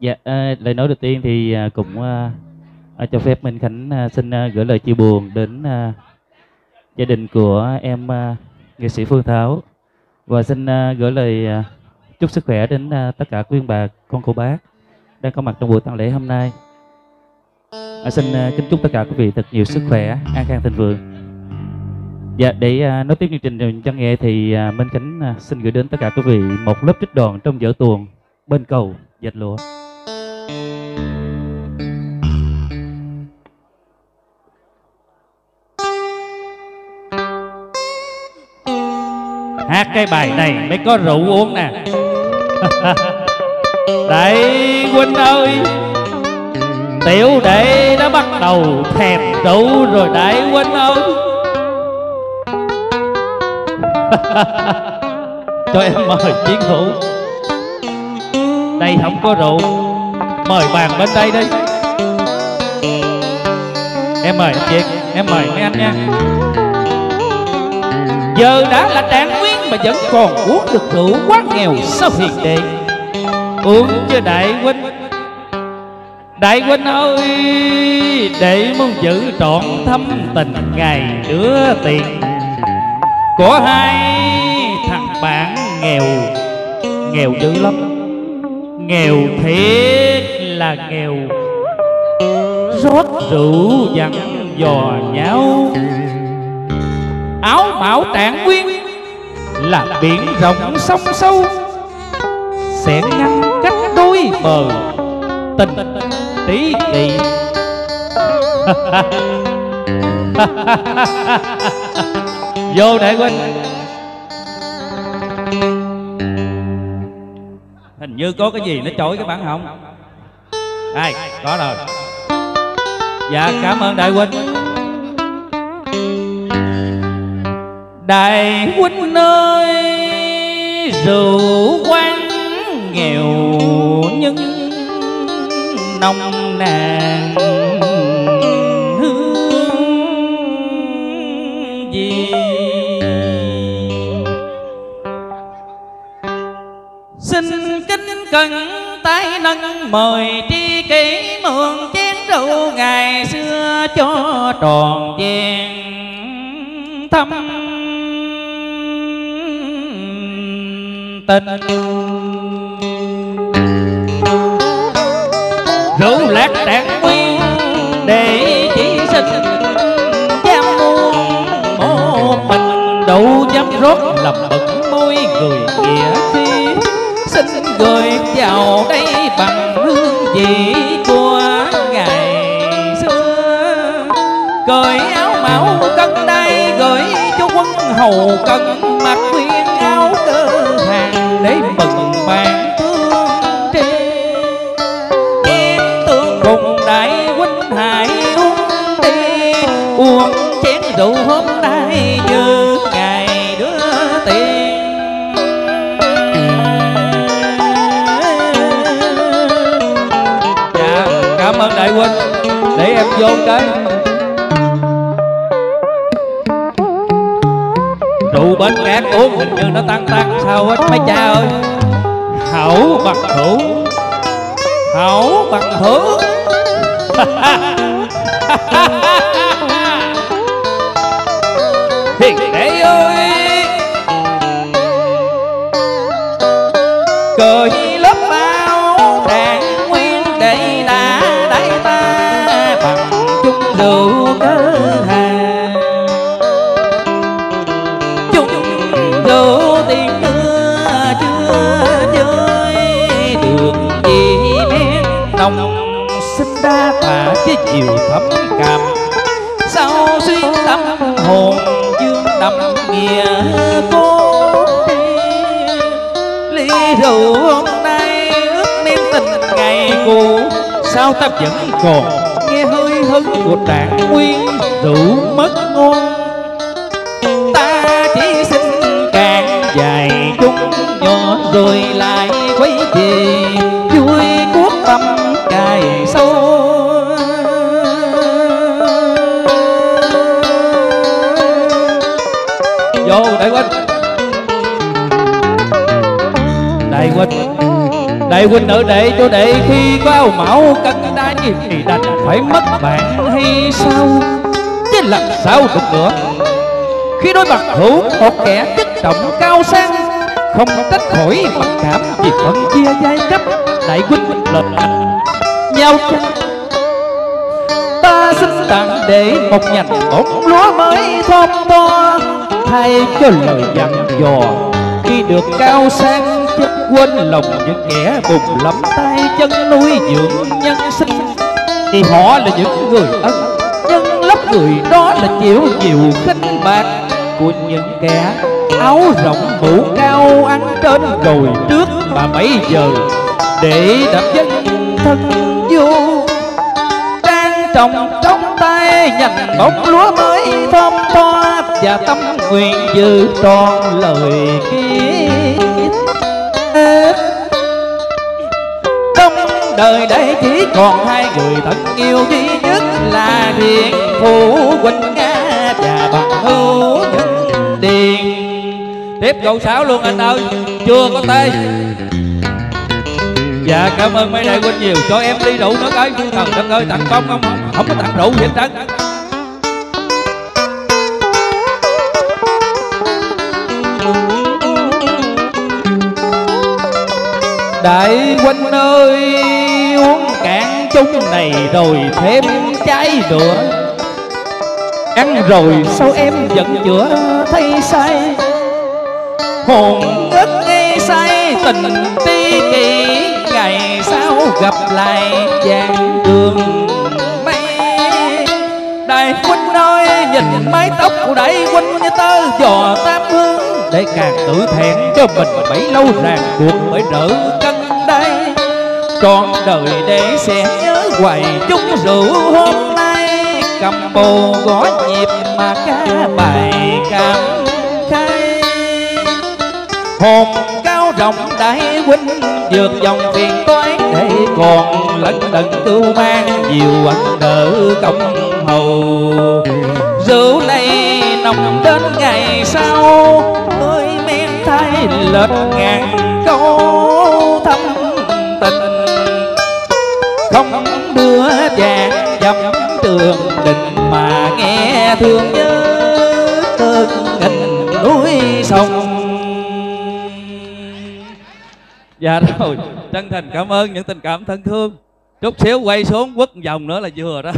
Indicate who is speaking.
Speaker 1: Dạ, à, lời nói đầu tiên thì à, cũng à, cho phép Minh Khánh à, xin à, gửi lời chia buồn đến à, gia đình của em à, nghệ sĩ Phương Thảo và xin à, gửi lời à, chúc sức khỏe đến à, tất cả quý ông bà con cô bác đang có mặt trong buổi tang lễ hôm nay. À, xin à, kính chúc tất cả quý vị thật nhiều sức khỏe, an khang thịnh vượng. Dạ, để à, nói tiếp chương trình văn nghệ thì à, Minh Khánh à, xin gửi đến tất cả quý vị một lớp trích đoạn trong vở tuồng bên cầu dệt lụa. Hát cái bài này mới có rượu uống nè. Đại huynh ơi, tiểu đệ đã bắt đầu thèm rượu rồi đại huynh ơi. Cho em mời chiến hữu. Đây không có rượu, mời bàn bên đây đi. Em mời anh Việt em mời mấy anh nha. Giờ đã là trạng quý mà vẫn còn uống được rượu quá nghèo sao hiền đệ. Uống cho đại huynh. Đại huynh ơi để muốn giữ trọn thâm tình ngày đưa tiền. Của hai thằng bạn nghèo nghèo dữ lắm. Nghèo thiệt là nghèo. Rót rượu dặn dò nhau. Áo mão trạng nguyên là biển rộng sông sâu, sẽ ngăn cách đôi bờ tình tí kỷ vô đại huynh. Hình như có cái gì nó chổi cái bản không? đây có rồi. Dạ cảm ơn đại huynh. Đại huynh ơi rượu quán nghèo nhưng nồng nàn hương gì? Xin kính cẩn tay nâng mời tri kỷ mượn chén rượu ngày xưa cho tròn vẹn thâm tình rượu lạc trạng nguyên để chỉ sinh giam muôn một mình đủ dám rót làm bực môi người nghĩa khi xin gửi vào đây bằng hương vị của ngày xưa. Cởi áo mão cân đây gửi cho quân hầu cân mặc nguyên cái. Rượu bến cát uống hình như nó tăng tăng sao hết. Mấy cha ơi. Hảo bằng hữu. Hảo bằng hữu. lòng, xin đa tạ với chiều thấm cảm. Sao xuyên tâm hồn dương đậm nghĩa cô ly rượu hôm nay ước niên tình ngày cũ. Sao ta vẫn còn nghe hơi hứng của trạng nguyên rượu mất ngon ta chỉ xin càng dài chung nhỏ rồi lại quay về vô đại huynh đại huynh đại huynh ở đệ cho đệ khi có ao mão cân đai thì đành phải mất bạn hay sao? Chứ làm sao được nữa? Khi đối mặt hữu một kẻ chất trọng cao sang, không tách khỏi mặc cảm vì phân chia giai cấp đại huynh lần nhau chân. Ta xin tặng để một nhành bóng lúa mới thơm to thay cho lời dặn dò. Khi được cao sang chất quên lòng những kẻ bùng lắm tay. Chân nuôi dưỡng nhân sinh, thì họ là những người ân. Nhân lớp người đó là chịu nhiều khinh bạc của những kẻ áo rộng mũ cao ăn trên rồi trước mà mấy giờ để đập dân thân vô đang trồng trong tay nhành bóng lúa mới thơm tho và tâm nguyện giữ tròn lời kia trong đời đây chỉ còn hai người thân yêu duy nhất là thiện phụ huynh nga và bằng hữu nhân điền tiếp câu sáu luôn anh ơi, chưa có tay. Dạ cảm ơn mấy đại huynh nhiều. Cho em ly rượu nữa cái. Trời đất ơi, tặng công không? Không có tặng rượu gì hết trơn. Đại huynh ơi, uống cạn chung này rồi thêm chai nữa. Ăn rồi sao em vẫn chữa thấy say? Hồn ức ngây say, tình ti kỳ Ngày sau gặp lại vàng đường mây. Đại huynh ơi, nhìn mái tóc của đại huynh như tơ dò tam hương. Để càng tự thẹn cho mình bấy lâu ràng cuộc mới rỡ con đời để sẽ nhớ hoài chung rượu hôm nay. Cầm bồ gõ nhịp mà ca bài cảm khai. Hồn cao rộng đại huynh vượt dòng phiền toái để còn lẫn đận cưu mang, nhiều anh đỡ công hầu. Rượu này nồng đến ngày sau ơi men thay lệch ngàn câu. Nghe thương nhớ ơn nghìn núi sông. Dạ rồi, chân thành cảm ơn những tình cảm thân thương. Chút xíu quay xuống quất vòng nữa là vừa đó.